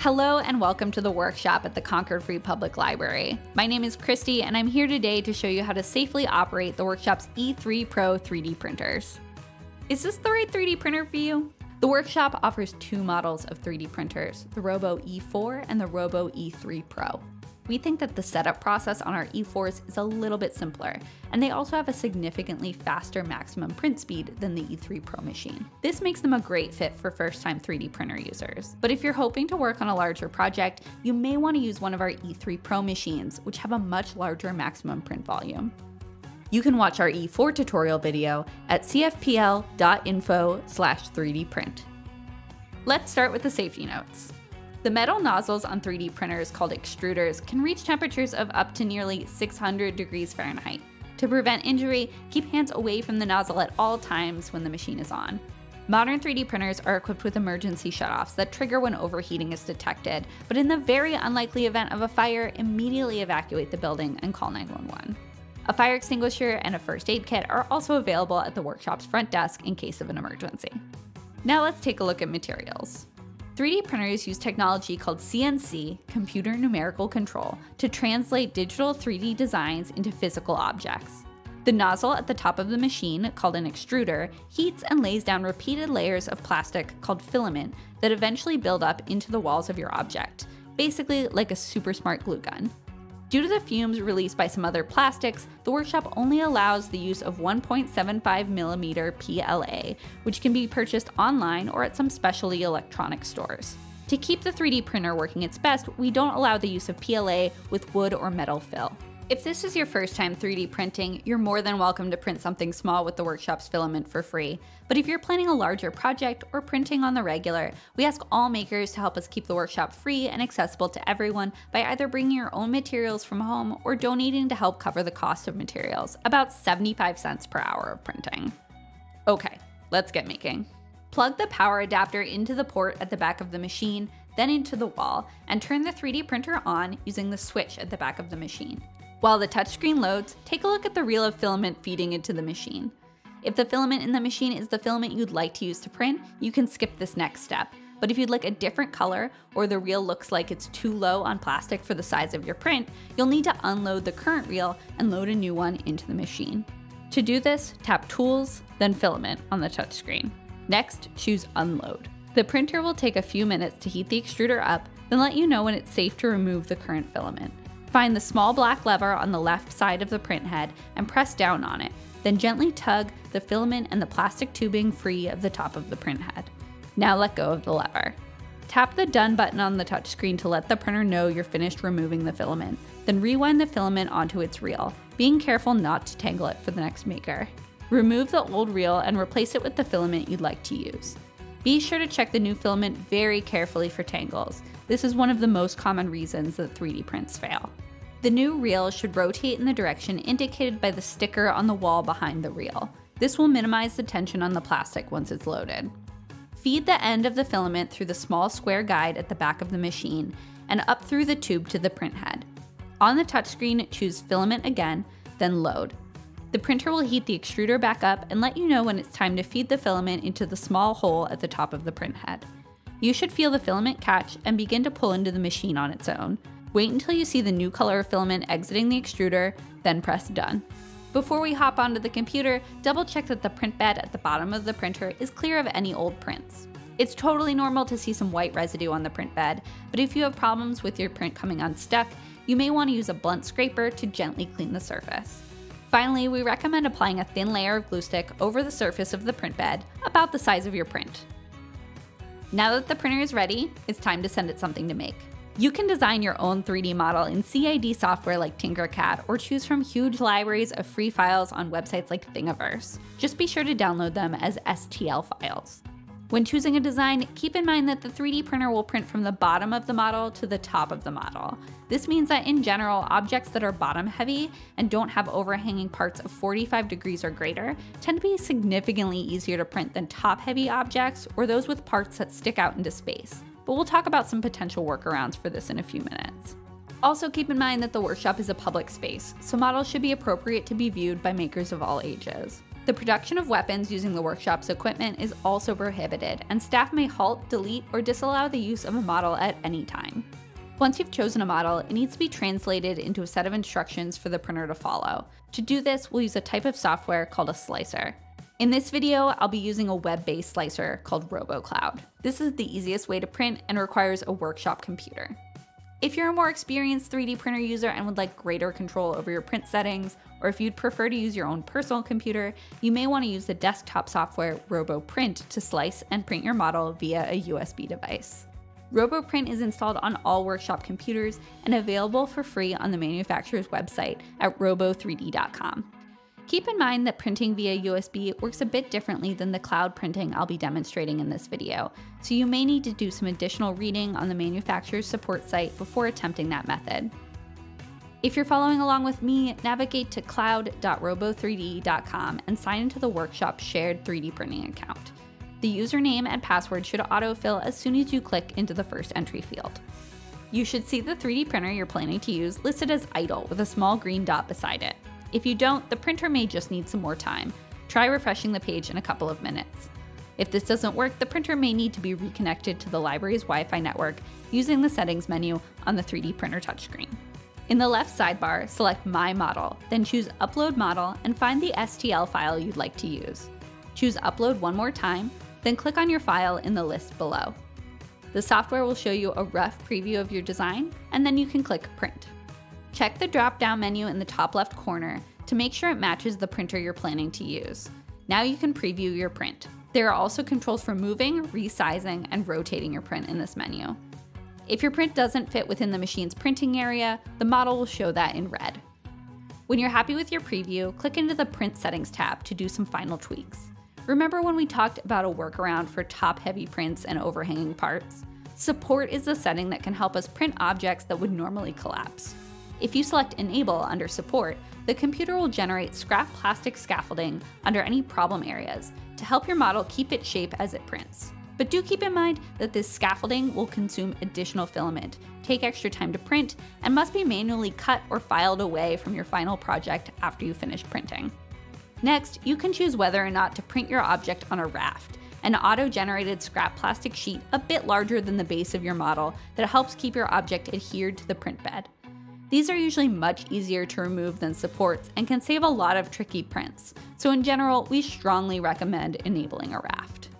Hello and welcome to the workshop at the Concord Free Public Library. My name is Christy and I'm here today to show you how to safely operate the workshop's E3 Pro 3D printers. Is this the right 3D printer for you? The workshop offers two models of 3D printers, the Robo E4 and the Robo E3 Pro we think that the setup process on our E4s is a little bit simpler, and they also have a significantly faster maximum print speed than the E3 Pro machine. This makes them a great fit for first-time 3D printer users. But if you're hoping to work on a larger project, you may want to use one of our E3 Pro machines, which have a much larger maximum print volume. You can watch our E4 tutorial video at cfpl.info slash 3dprint. Let's start with the safety notes. The metal nozzles on 3D printers called extruders can reach temperatures of up to nearly 600 degrees Fahrenheit. To prevent injury, keep hands away from the nozzle at all times when the machine is on. Modern 3D printers are equipped with emergency shutoffs that trigger when overheating is detected, but in the very unlikely event of a fire, immediately evacuate the building and call 911. A fire extinguisher and a first aid kit are also available at the workshop's front desk in case of an emergency. Now let's take a look at materials. 3D printers use technology called CNC, computer numerical control, to translate digital 3D designs into physical objects. The nozzle at the top of the machine, called an extruder, heats and lays down repeated layers of plastic called filament that eventually build up into the walls of your object, basically like a super smart glue gun. Due to the fumes released by some other plastics, the workshop only allows the use of 1.75mm PLA, which can be purchased online or at some specialty electronics stores. To keep the 3D printer working its best, we don't allow the use of PLA with wood or metal fill. If this is your first time 3D printing, you're more than welcome to print something small with the workshop's filament for free. But if you're planning a larger project or printing on the regular, we ask all makers to help us keep the workshop free and accessible to everyone by either bringing your own materials from home or donating to help cover the cost of materials, about 75 cents per hour of printing. Okay, let's get making. Plug the power adapter into the port at the back of the machine, then into the wall, and turn the 3D printer on using the switch at the back of the machine. While the touchscreen loads, take a look at the reel of filament feeding into the machine. If the filament in the machine is the filament you'd like to use to print, you can skip this next step. But if you'd like a different color, or the reel looks like it's too low on plastic for the size of your print, you'll need to unload the current reel and load a new one into the machine. To do this, tap Tools, then Filament on the touchscreen. Next, choose Unload. The printer will take a few minutes to heat the extruder up, then let you know when it's safe to remove the current filament. Find the small black lever on the left side of the print head and press down on it, then gently tug the filament and the plastic tubing free of the top of the print head. Now let go of the lever. Tap the Done button on the touchscreen to let the printer know you're finished removing the filament, then rewind the filament onto its reel, being careful not to tangle it for the next maker. Remove the old reel and replace it with the filament you'd like to use. Be sure to check the new filament very carefully for tangles. This is one of the most common reasons that 3D prints fail. The new reel should rotate in the direction indicated by the sticker on the wall behind the reel. This will minimize the tension on the plastic once it's loaded. Feed the end of the filament through the small square guide at the back of the machine and up through the tube to the print head. On the touchscreen, choose Filament again, then Load. The printer will heat the extruder back up and let you know when it's time to feed the filament into the small hole at the top of the print head. You should feel the filament catch and begin to pull into the machine on its own. Wait until you see the new color filament exiting the extruder, then press done. Before we hop onto the computer, double check that the print bed at the bottom of the printer is clear of any old prints. It's totally normal to see some white residue on the print bed, but if you have problems with your print coming unstuck, you may want to use a blunt scraper to gently clean the surface. Finally, we recommend applying a thin layer of glue stick over the surface of the print bed, about the size of your print. Now that the printer is ready, it's time to send it something to make. You can design your own 3D model in CAD software like Tinkercad or choose from huge libraries of free files on websites like Thingiverse. Just be sure to download them as STL files. When choosing a design, keep in mind that the 3D printer will print from the bottom of the model to the top of the model. This means that in general, objects that are bottom heavy and don't have overhanging parts of 45 degrees or greater tend to be significantly easier to print than top heavy objects or those with parts that stick out into space. But we'll talk about some potential workarounds for this in a few minutes. Also keep in mind that the workshop is a public space, so models should be appropriate to be viewed by makers of all ages. The production of weapons using the workshop's equipment is also prohibited, and staff may halt, delete, or disallow the use of a model at any time. Once you've chosen a model, it needs to be translated into a set of instructions for the printer to follow. To do this, we'll use a type of software called a slicer. In this video, I'll be using a web-based slicer called RoboCloud. This is the easiest way to print and requires a workshop computer. If you're a more experienced 3D printer user and would like greater control over your print settings, or if you'd prefer to use your own personal computer, you may want to use the desktop software RoboPrint to slice and print your model via a USB device. RoboPrint is installed on all workshop computers and available for free on the manufacturer's website at robo3d.com. Keep in mind that printing via USB works a bit differently than the cloud printing I'll be demonstrating in this video, so you may need to do some additional reading on the manufacturer's support site before attempting that method. If you're following along with me, navigate to cloud.robo3d.com and sign into the workshop shared 3D printing account. The username and password should autofill as soon as you click into the first entry field. You should see the 3D printer you're planning to use listed as idle with a small green dot beside it. If you don't, the printer may just need some more time. Try refreshing the page in a couple of minutes. If this doesn't work, the printer may need to be reconnected to the library's Wi-Fi network using the settings menu on the 3D printer touchscreen. In the left sidebar, select My Model, then choose Upload Model and find the STL file you'd like to use. Choose Upload one more time, then click on your file in the list below. The software will show you a rough preview of your design, and then you can click Print. Check the drop-down menu in the top left corner to make sure it matches the printer you're planning to use. Now you can preview your print. There are also controls for moving, resizing, and rotating your print in this menu. If your print doesn't fit within the machine's printing area, the model will show that in red. When you're happy with your preview, click into the Print Settings tab to do some final tweaks. Remember when we talked about a workaround for top-heavy prints and overhanging parts? Support is the setting that can help us print objects that would normally collapse. If you select Enable under Support, the computer will generate scrap plastic scaffolding under any problem areas to help your model keep its shape as it prints. But do keep in mind that this scaffolding will consume additional filament, take extra time to print, and must be manually cut or filed away from your final project after you finish printing. Next, you can choose whether or not to print your object on a raft, an auto-generated scrap plastic sheet a bit larger than the base of your model that helps keep your object adhered to the print bed. These are usually much easier to remove than supports and can save a lot of tricky prints, so in general, we strongly recommend enabling a raft.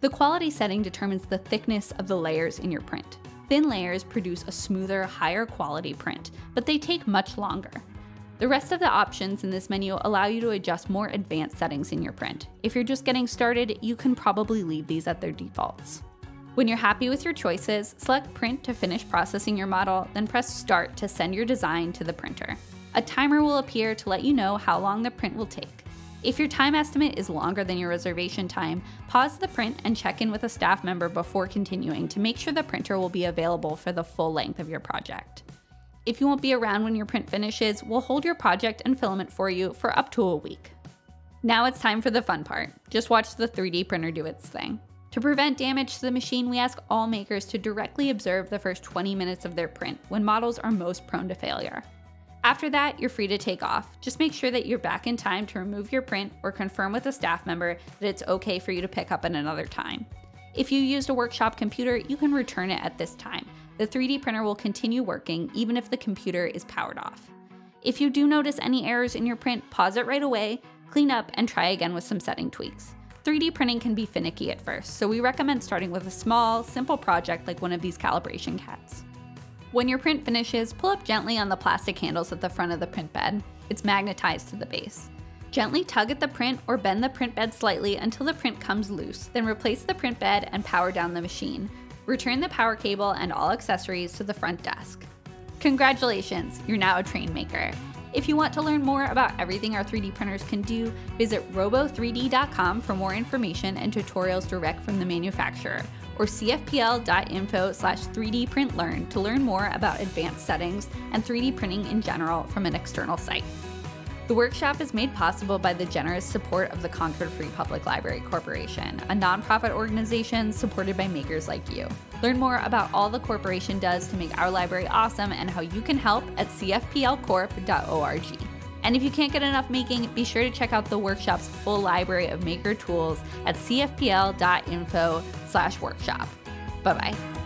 The quality setting determines the thickness of the layers in your print. Thin layers produce a smoother, higher quality print, but they take much longer. The rest of the options in this menu allow you to adjust more advanced settings in your print. If you're just getting started, you can probably leave these at their defaults. When you're happy with your choices, select Print to finish processing your model, then press Start to send your design to the printer. A timer will appear to let you know how long the print will take. If your time estimate is longer than your reservation time, pause the print and check in with a staff member before continuing to make sure the printer will be available for the full length of your project. If you won't be around when your print finishes, we'll hold your project and filament for you for up to a week. Now it's time for the fun part. Just watch the 3D printer do its thing. To prevent damage to the machine, we ask all makers to directly observe the first 20 minutes of their print when models are most prone to failure. After that, you're free to take off. Just make sure that you're back in time to remove your print or confirm with a staff member that it's okay for you to pick up at another time. If you used a workshop computer, you can return it at this time. The 3D printer will continue working even if the computer is powered off. If you do notice any errors in your print, pause it right away, clean up, and try again with some setting tweaks. 3D printing can be finicky at first, so we recommend starting with a small, simple project like one of these calibration cats. When your print finishes, pull up gently on the plastic handles at the front of the print bed. It's magnetized to the base. Gently tug at the print or bend the print bed slightly until the print comes loose, then replace the print bed and power down the machine. Return the power cable and all accessories to the front desk. Congratulations, you're now a train maker. If you want to learn more about everything our 3D printers can do, visit robo3d.com for more information and tutorials direct from the manufacturer, or cfpl.info slash 3dprintlearn to learn more about advanced settings and 3D printing in general from an external site. The workshop is made possible by the generous support of the Concord Free Public Library Corporation, a nonprofit organization supported by makers like you. Learn more about all the corporation does to make our library awesome and how you can help at cfplcorp.org. And if you can't get enough making, be sure to check out the workshop's full library of maker tools at cfpl.info slash workshop. Bye-bye.